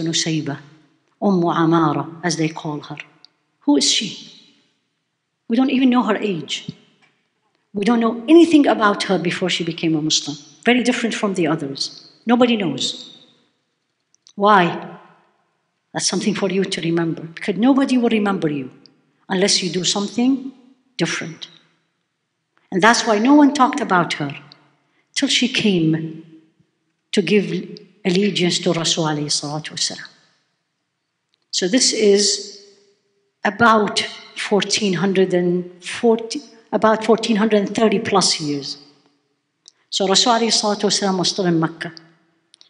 Nusayba, Umm Amara, as they call her. Who is she? We don't even know her age. We don't know anything about her before she became a Muslim. Very different from the others. Nobody knows. Why? That's something for you to remember. Because nobody will remember you unless you do something different. And that's why no one talked about her till she came to give allegiance to Rasul So this is about 1440, about 1430 plus years. So Rasul was still in Mecca.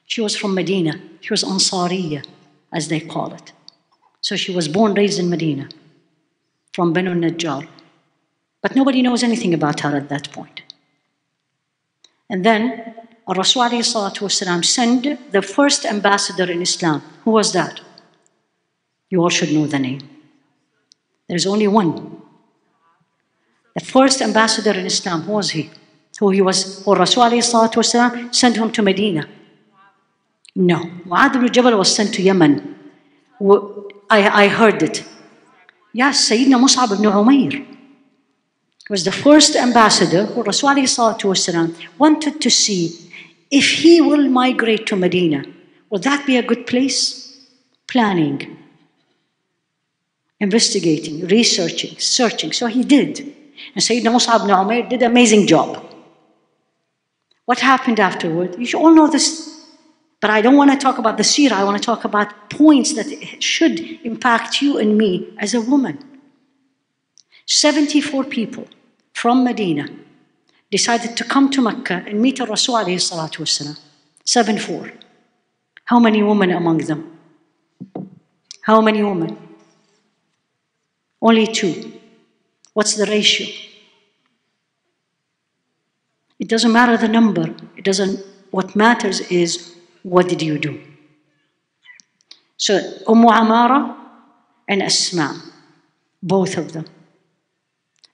She was from Medina. She was Ansariya, as they call it. So she was born, raised in Medina, from Banu Najjar. But nobody knows anything about her at that point. And then Rasul sent the first ambassador in Islam. Who was that? You all should know the name. There's only one. The first ambassador in Islam, who was he? Who he was? Who Rasul sent him to Medina. No. Mu'adh ibn Jabal was sent to Yemen. I, I heard it. Yes, Sayyidina Mus'ab ibn Umayr was the first ambassador who Rasul wanted to see if he will migrate to Medina. will that be a good place? Planning, investigating, researching, searching. So he did. And Sayyidina Mus'ab ibn Umair did an amazing job. What happened afterward? You should all know this but I don't want to talk about the seerah, I want to talk about points that should impact you and me as a woman. 74 people from Medina decided to come to Mecca and meet Rasul alayhi salatu wasalam. Seven four. How many women among them? How many women? Only two. What's the ratio? It doesn't matter the number. It doesn't. What matters is what did you do? So Umm Amara and Asma, both of them.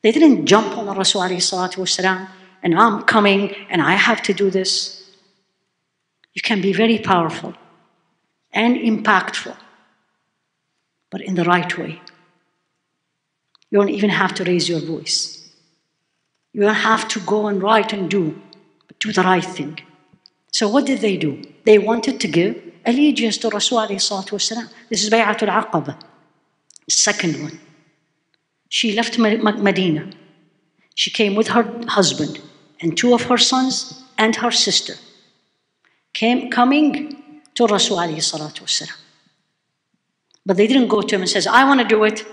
They didn't jump on Rasul alayhi salatu wasalam and I'm coming and I have to do this. You can be very powerful and impactful, but in the right way. You don't even have to raise your voice. You don't have to go and write and do, but do the right thing. So what did they do? They wanted to give allegiance to Rasul والسلام. This is Bay'atul Aqaba, second one. She left Medina. She came with her husband and two of her sons and her sister came coming to Rasul alayhi. But they didn't go to him and says, I want to do it.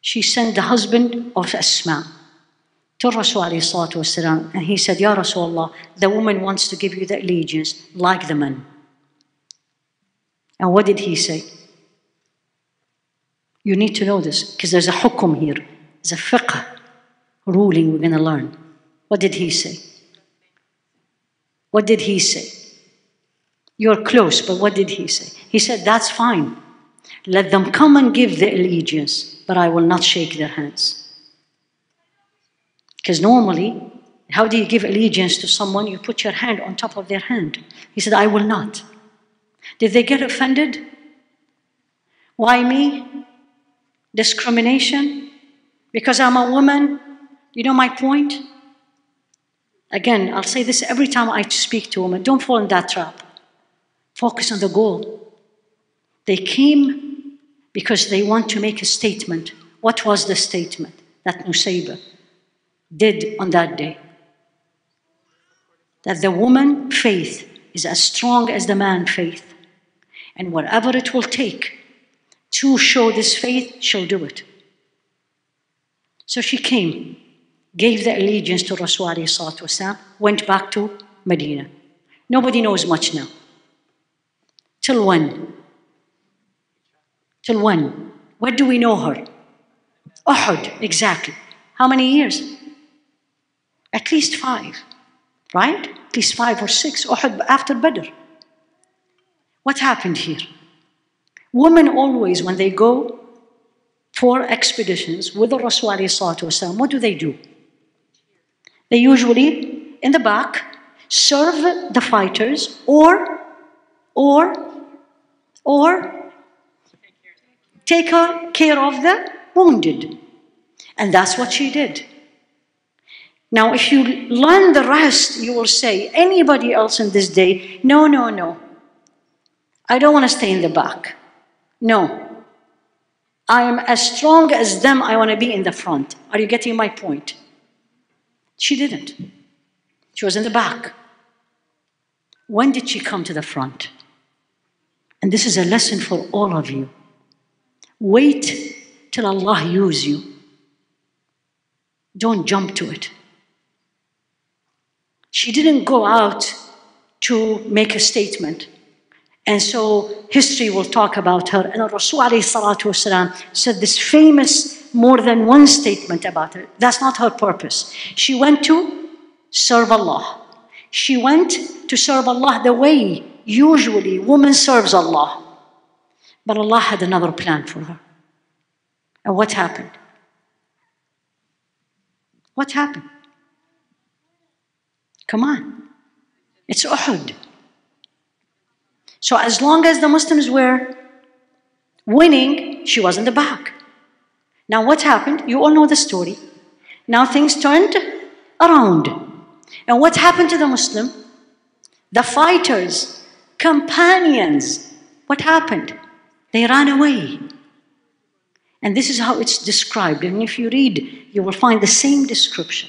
She sent the husband of Asma to Rasul alayhi and he said, Ya Rasulullah, the woman wants to give you the allegiance like the man. And what did he say? You need to know this because there's a hukum here, there's a fiqh ruling we're going to learn. What did he say? What did he say? You're close, but what did he say? He said, That's fine. Let them come and give the allegiance, but I will not shake their hands. Because normally, how do you give allegiance to someone? You put your hand on top of their hand. He said, I will not. Did they get offended? Why me? Discrimination? Because I'm a woman? You know my point? Again, I'll say this every time I speak to women don't fall in that trap. Focus on the goal. They came because they want to make a statement. What was the statement? That Nusayba did on that day. That the woman faith is as strong as the man faith. And whatever it will take to show this faith, she'll do it. So she came, gave the allegiance to Rasul went back to Medina. Nobody knows much now. Till when? Till when? What do we know her? Uhud, exactly. How many years? At least five, right? At least five or six after Badr. What happened here? Women always, when they go for expeditions with the Rasul, what do they do? They usually, in the back, serve the fighters or or, or take care of the wounded. And that's what she did. Now, if you learn the rest, you will say, anybody else in this day, no, no, no. I don't want to stay in the back. No. I am as strong as them, I want to be in the front. Are you getting my point? She didn't. She was in the back. When did she come to the front? And this is a lesson for all of you. Wait till Allah use you. Don't jump to it. She didn't go out to make a statement. And so history will talk about her. And Rasul said this famous more than one statement about her. That's not her purpose. She went to serve Allah. She went to serve Allah the way usually woman serves Allah. But Allah had another plan for her. And what happened? What happened? Come on. It's Uhud. So as long as the Muslims were winning, she was in the back. Now what happened? You all know the story. Now things turned around. And what happened to the Muslim? The fighters, companions, what happened? They ran away. And this is how it's described. And if you read, you will find the same description.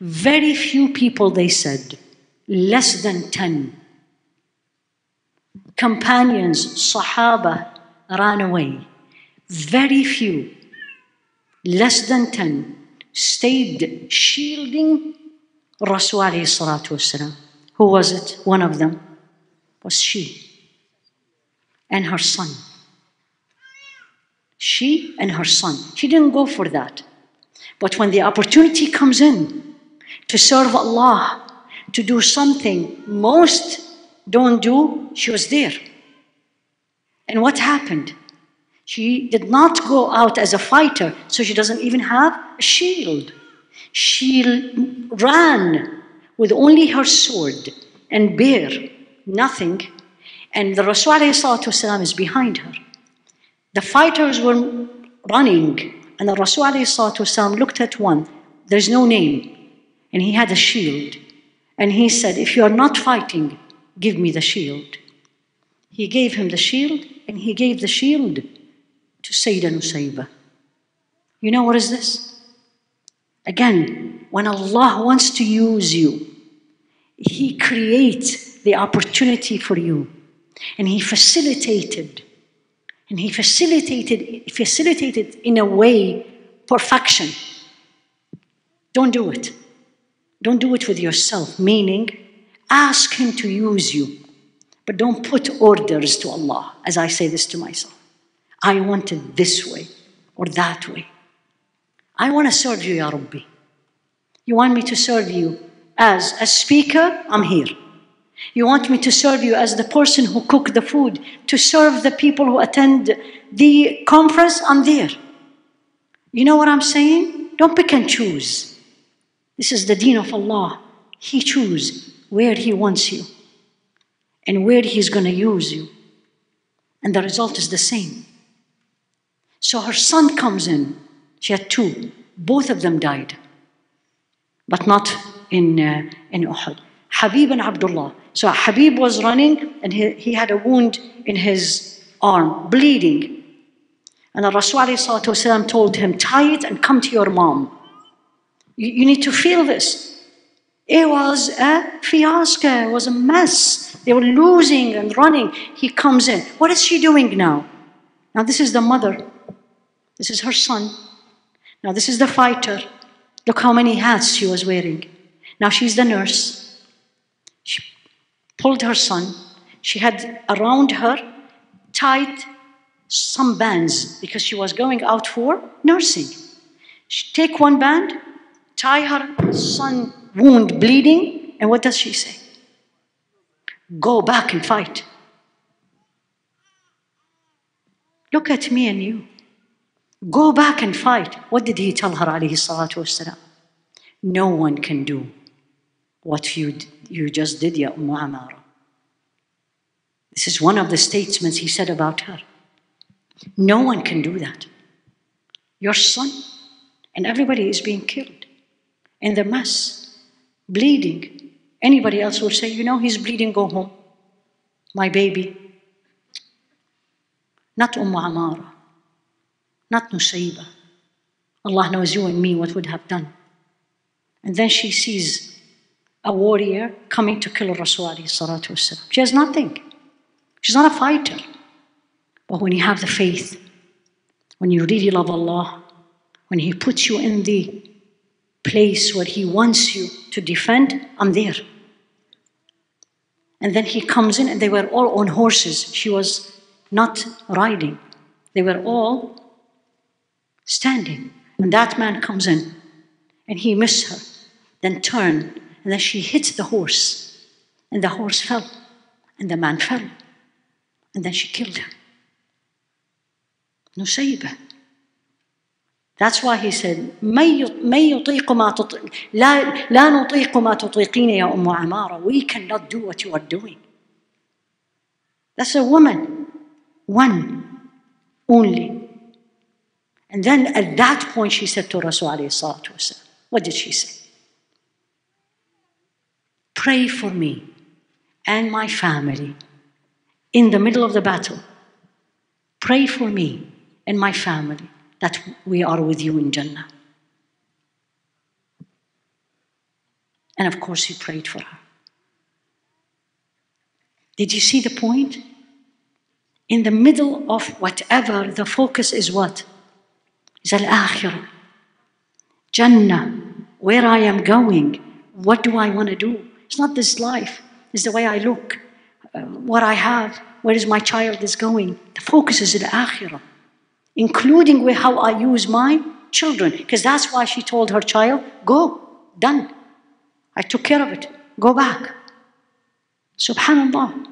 Very few people, they said, less than 10 companions, Sahaba, ran away. Very few, less than 10, stayed shielding Rasul Who was it? One of them was she and her son. She and her son. She didn't go for that. But when the opportunity comes in to serve Allah, to do something most don't do, she was there. And what happened? She did not go out as a fighter, so she doesn't even have a shield. She ran with only her sword and bear, nothing. And the Rasul is behind her. The fighters were running, and the Rasul looked at one. There's no name. And he had a shield. And he said, If you are not fighting, give me the shield. He gave him the shield, and he gave the shield to Sayyida Nusayba. You know what is this? Again, when Allah wants to use you, He creates the opportunity for you. And He facilitated. And He facilitated, facilitated in a way perfection. Don't do it. Don't do it with yourself, meaning ask Him to use you. But don't put orders to Allah, as I say this to myself. I want it this way or that way. I want to serve you, Ya Rabbi. You want me to serve you as a speaker? I'm here. You want me to serve you as the person who cook the food, to serve the people who attend the conference? I'm there. You know what I'm saying? Don't pick and choose. This is the deen of Allah. He chooses where He wants you and where He's going to use you. And the result is the same. So her son comes in. She had two. Both of them died, but not in, uh, in Uhud. Habib and Abdullah. So Habib was running and he, he had a wound in his arm, bleeding. And the Rasul told him, tie it and come to your mom. You, you need to feel this. It was a fiasco, it was a mess. They were losing and running. He comes in. What is she doing now? Now, this is the mother. This is her son. Now, this is the fighter. Look how many hats she was wearing. Now, she's the nurse. She pulled her son. She had around her tied some bands because she was going out for nursing. She take one band, tie her son wound bleeding, and what does she say? Go back and fight. Look at me and you. Go back and fight. What did he tell her, alayhi salatu wasalam? No one can do what you, you just did, Ya Umm Amara. This is one of the statements he said about her. No one can do that. Your son and everybody is being killed in the mass, bleeding. Anybody else would say, you know, he's bleeding, go home. My baby. Not Umm Amara, not Nusayba. Allah knows you and me what would have done. And then she sees a warrior coming to kill Rasul. She has nothing. She's not a fighter. But when you have the faith, when you really love Allah, when He puts you in the place where He wants you to defend, I'm there. And then He comes in, and they were all on horses. She was not riding, they were all standing. And that man comes in, and he missed her, then turned, and then she hit the horse, and the horse fell, and the man fell, and then she killed him. نسيبه That's why he said من يطيق ما تطيق لا لا نطيق ما تطيقين يا أم عمارة We cannot do what you are doing That's a woman One Only And then at that point, she said to Rasulullah, what did she say? Pray for me and my family in the middle of the battle. Pray for me and my family that we are with you in Jannah. And of course, he prayed for her. Did you see the point? In the middle of whatever, the focus is what? Is al akhirah. Jannah, where I am going. What do I want to do? It's not this life, it's the way I look, uh, what I have, where is my child is going. The focus is al akhirah including with how I use my children. Because that's why she told her child, Go, done. I took care of it. Go back. Subhanallah.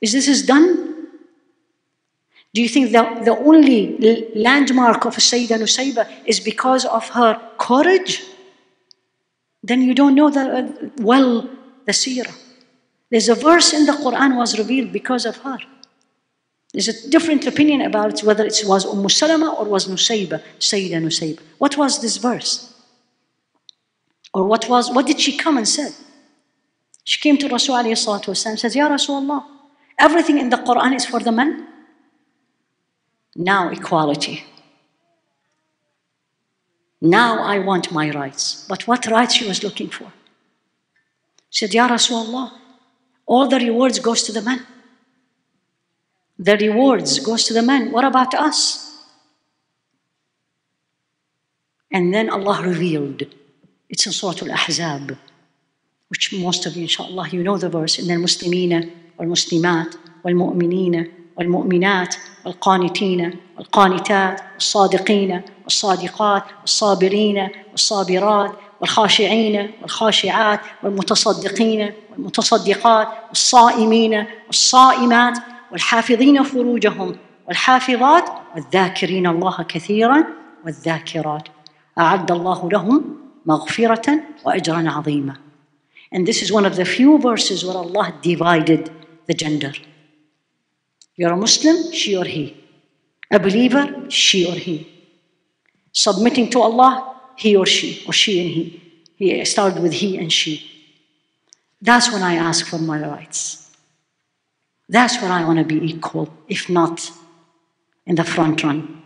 Is this is done? Do you think that the only landmark of Sayyidah Nusayba is because of her courage? Then you don't know the, uh, well the seerah. There's a verse in the Quran was revealed because of her. There's a different opinion about whether it was Umm Salama or was Nusayba, Sayyida Nusayba. What was this verse? Or what was what did she come and said? She came to Rasul wasalam says, Ya Rasulullah, everything in the Quran is for the men. Now, equality. Now I want my rights. But what rights she was looking for? She said, Ya Rasulullah, all the rewards goes to the men. The rewards goes to the men. What about us? And then Allah revealed. It's in Surah Al-Ahzab, which most of you, inshallah, you know the verse. In the Muslimina, or Muslimat, wal Mu'minina, والمؤمنات والقانتين والقانتات والصادقين والصادقات والصابرين والصابرات والخاشعين والخاشعات والمتصدقين والمتصدقات والصائمين والصائمات والحافظين فروجهم والحافظات والذاكرين الله كثيرا والذاكرات أعد الله لهم مغفرة وأجرا عظيما And this is one of the few verses where Allah divided the gender. You're a Muslim, she or he. A believer, she or he. Submitting to Allah, he or she, or she and he. He started with he and she. That's when I ask for my rights. That's where I want to be equal, if not in the front run.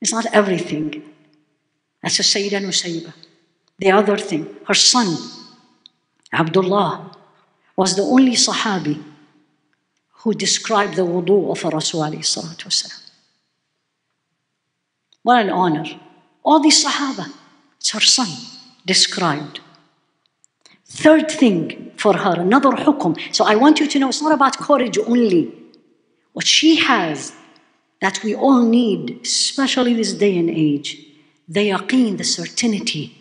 It's not everything. That's a Sayyida Nusayba. The other thing, her son, Abdullah, was the only Sahabi who described the wudu of Rasul What an honor. All these Sahaba, it's her son, described. Third thing for her, another hukum. So I want you to know it's not about courage only. What she has that we all need, especially this day and age, the yaqeen, the certainty,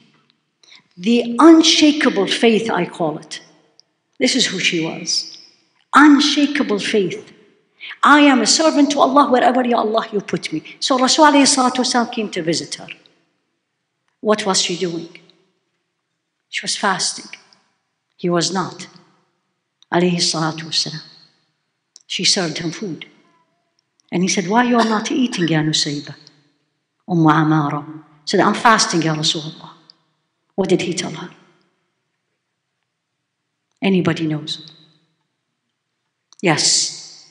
the unshakable faith, I call it. This is who she was. Unshakable faith. I am a servant to Allah wherever Ya Allah you put me. So Rasul came to visit her. What was she doing? She was fasting. He was not. Alayhi salatu wasalam. she served him food. And he said, Why you are not eating, Ya Nusayba? Umm Amara said, I'm fasting, Ya Rasulullah. What did he tell her? Anybody knows? Yes.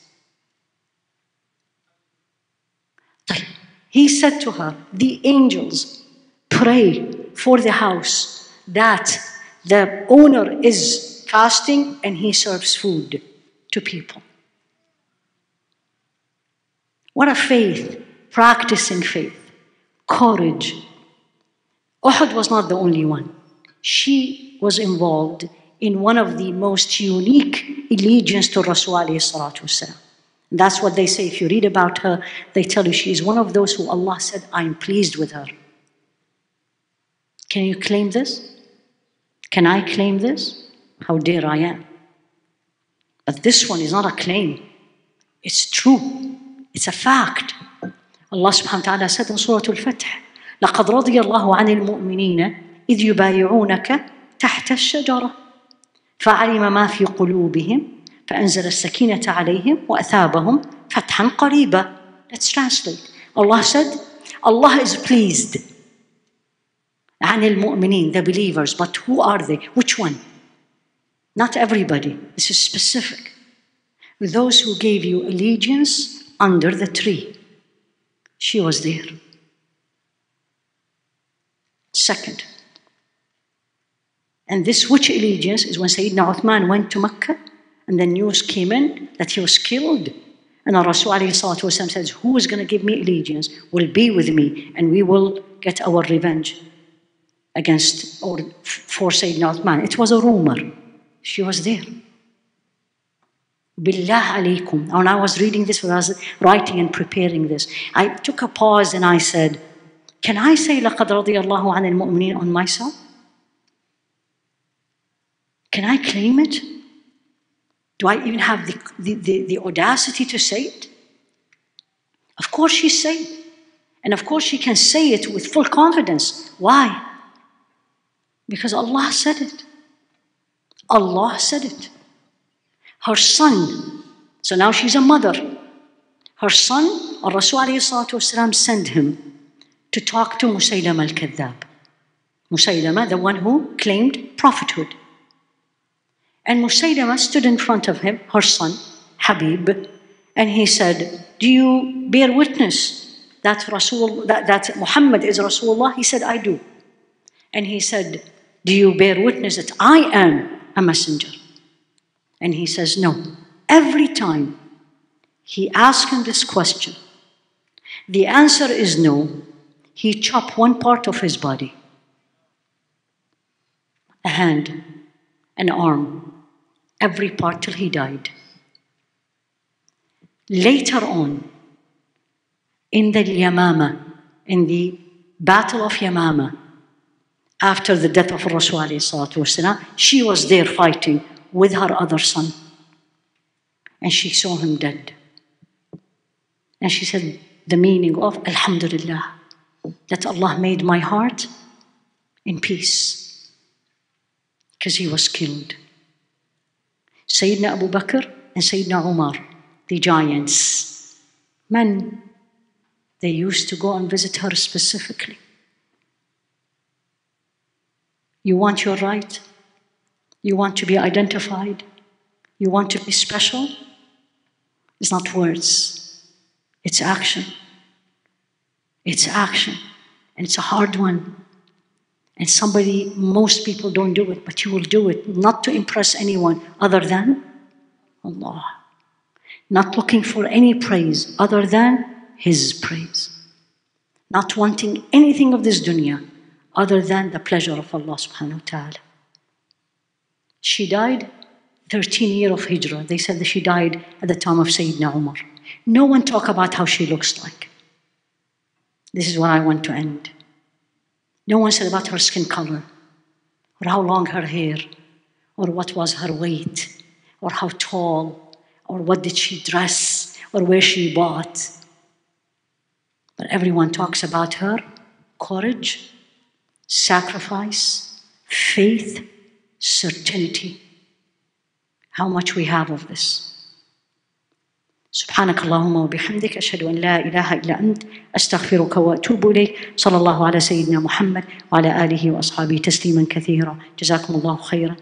He said to her, The angels pray for the house that the owner is fasting and he serves food to people. What a faith, practicing faith, courage. Uhud was not the only one. She was involved in one of the most unique allegiance to Rasul alayhi That's what they say. If you read about her, they tell you she is one of those who Allah said, I am pleased with her. Can you claim this? Can I claim this? How dare I am. But this one is not a claim. It's true. It's a fact. Allah subhanahu wa ta'ala said in Surah Al-Fath, لَقَدْ رَضِيَ اللَّهُ عَنِ الْمُؤْمِنِينَ إِذْ يُبَايِعُونَكَ تَحْتَ الشَّجَرَةِ فعلم ما في قلوبهم فأنزل السكينة عليهم وأثابهم فتحا قريبا Let's translate. Allah said, Allah is pleased عن المؤمنين, the believers. But who are they? Which one? Not everybody. This is specific. Those who gave you allegiance under the tree. She was there. Second, and this which allegiance is when Sayyidina Uthman went to Mecca and the news came in that he was killed. And Rasul والسلام, says, Who is going to give me allegiance will be with me and we will get our revenge against or for Sayyidina Uthman. It was a rumor. She was there. Billah alaykum. When I was reading this, when I was writing and preparing this, I took a pause and I said, Can I say لَقَدْ رَضِيَ اللَّهُ عَنِ الْمُؤْمِنِينَ on myself? claim it? Do I even have the, the, the, the audacity to say it? Of course she said it. And of course she can say it with full confidence. Why? Because Allah said it. Allah said it her son. So now she's a mother. Her son, Rasul والسلام, sent him to talk to Musaylam al Kadhab. Musaylama, the one who claimed prophethood. And Musaylama stood in front of him, her son, Habib, and he said, Do you bear witness that, Rasul, that, that Muhammad is Rasulullah? He said, I do. And he said, Do you bear witness that I am a messenger? And he says, No. Every time he asks him this question, the answer is no. He chopped one part of his body a hand, an arm, every part till he died. Later on, in the Yamama, in the Battle of Yamama, after the death of Rasulullah, she was there fighting with her other son. And she saw him dead. And she said, The meaning of Alhamdulillah, that Allah made my heart in peace because he was killed. Sayyidina Abu Bakr and Sayyidina Umar, the giants, men, they used to go and visit her specifically. You want your right? You want to be identified? You want to be special? It's not words, it's action. It's action. And it's a hard one. And somebody, most people don't do it, but you will do it, not to impress anyone other than Allah. Not looking for any praise other than His praise. Not wanting anything of this dunya other than the pleasure of Allah subhanahu wa ta'ala. She died 13 year of Hijrah. They said that she died at the time of Sayyidina Umar. No one talk about how she looks like. This is what I want to end. No one said about her skin color, or how long her hair, or what was her weight, or how tall, or what did she dress, or where she bought. But everyone talks about her courage, sacrifice, faith, certainty how much we have of this. سبحانك اللهم وبحمدك أشهد أن لا إله إلا أنت أستغفرك وأتوب إليك. صلى الله على سيدنا محمد وعلى آله وأصحابه تسليما كثيرا. جزاكم الله خيرا.